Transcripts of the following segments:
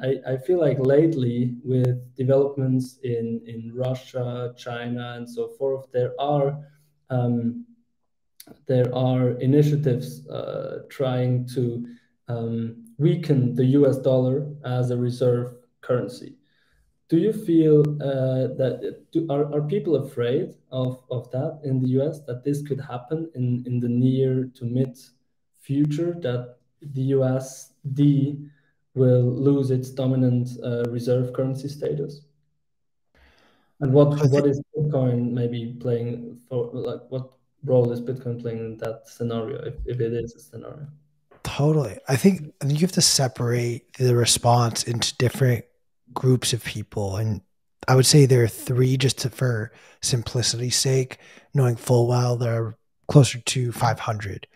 I, I feel like lately with developments in, in Russia, China, and so forth, there are um, there are initiatives uh, trying to um, weaken the US dollar as a reserve currency. Do you feel uh, that do, are, are people afraid of, of that in the US that this could happen in, in the near to mid future that the USD will lose its dominant uh, reserve currency status? And what what is Bitcoin maybe playing for like what role is Bitcoin playing in that scenario if, if it is a scenario? Totally. I think I think you have to separate the response into different groups of people and I would say there are three just to, for simplicity's sake, knowing full well there are closer to 500.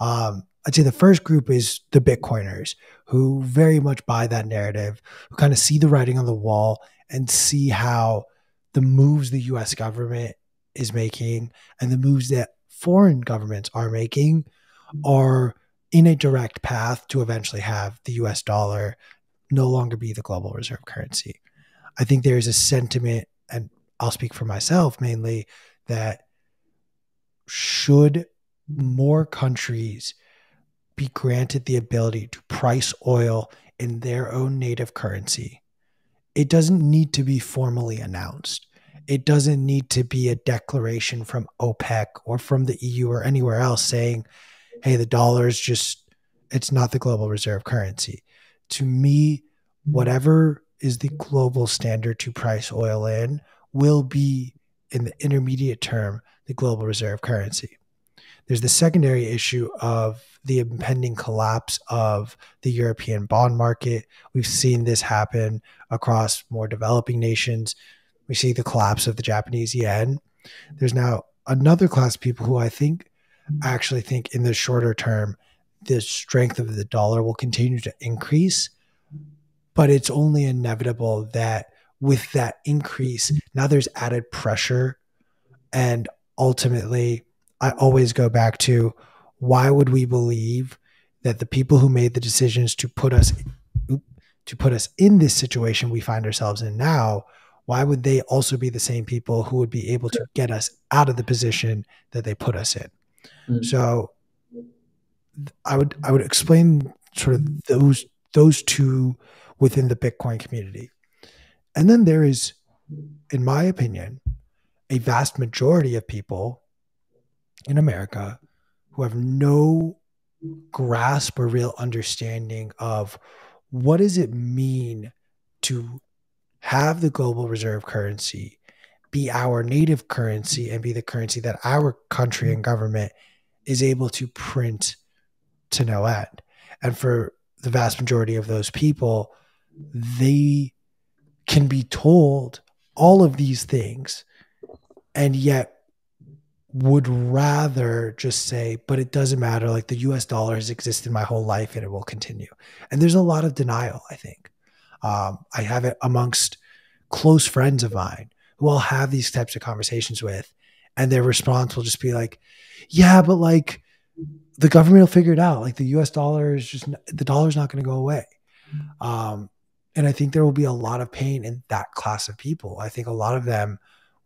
Um, I'd say the first group is the Bitcoiners who very much buy that narrative, who kind of see the writing on the wall and see how the moves the US government is making and the moves that foreign governments are making are in a direct path to eventually have the US dollar no longer be the global reserve currency. I think there is a sentiment, and I'll speak for myself mainly, that should more countries be granted the ability to price oil in their own native currency. It doesn't need to be formally announced. It doesn't need to be a declaration from OPEC or from the EU or anywhere else saying, hey, the dollar is just, it's not the global reserve currency. To me, whatever is the global standard to price oil in will be, in the intermediate term, the global reserve currency. There's the secondary issue of the impending collapse of the European bond market. We've seen this happen across more developing nations. We see the collapse of the Japanese yen. There's now another class of people who I think actually think in the shorter term, the strength of the dollar will continue to increase. But it's only inevitable that with that increase, now there's added pressure. And ultimately, I always go back to why would we believe that the people who made the decisions to put us to put us in this situation we find ourselves in now why would they also be the same people who would be able to get us out of the position that they put us in mm-hmm. so i would i would explain sort of those those two within the bitcoin community and then there is in my opinion a vast majority of people in america who have no grasp or real understanding of what does it mean to have the global reserve currency be our native currency and be the currency that our country and government is able to print to no end. And for the vast majority of those people, they can be told all of these things and yet would rather just say, but it doesn't matter. Like the US dollar has existed my whole life and it will continue. And there's a lot of denial, I think. Um, I have it amongst close friends of mine who I'll have these types of conversations with. And their response will just be like, yeah, but like the government will figure it out. Like the US dollar is just, the dollar's not going to go away. Um, and I think there will be a lot of pain in that class of people. I think a lot of them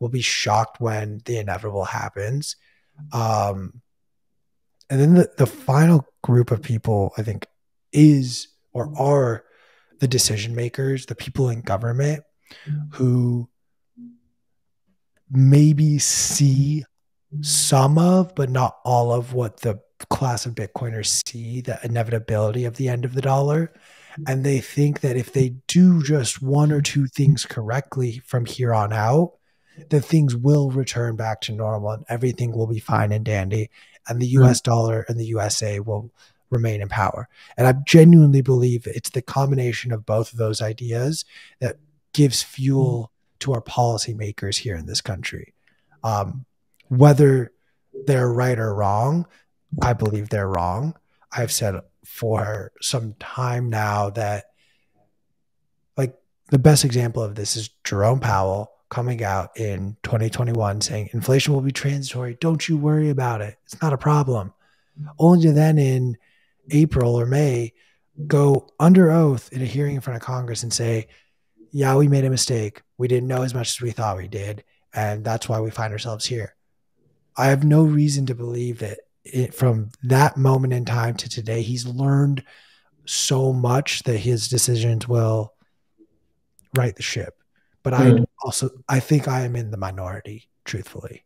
will be shocked when the inevitable happens. Mm-hmm. Um, and then the, the final group of people, I think, is or mm-hmm. are the decision makers, the people in government mm-hmm. who maybe see some of, but not all of what the class of Bitcoiners see the inevitability of the end of the dollar. And they think that if they do just one or two things correctly from here on out, that things will return back to normal and everything will be fine and dandy and the US mm-hmm. dollar and the USA will remain in power. And I genuinely believe it's the combination of both of those ideas that gives fuel to our policymakers here in this country. Um, whether they're right or wrong, I believe they're wrong. I've said for some time now that, like, the best example of this is Jerome Powell coming out in 2021 saying inflation will be transitory. Don't you worry about it. It's not a problem. Only then in April or May, go under oath in a hearing in front of Congress and say, yeah, we made a mistake. We didn't know as much as we thought we did. And that's why we find ourselves here. I have no reason to believe that it, from that moment in time to today, he's learned so much that his decisions will right the ship but mm. I also I think I am in the minority, truthfully.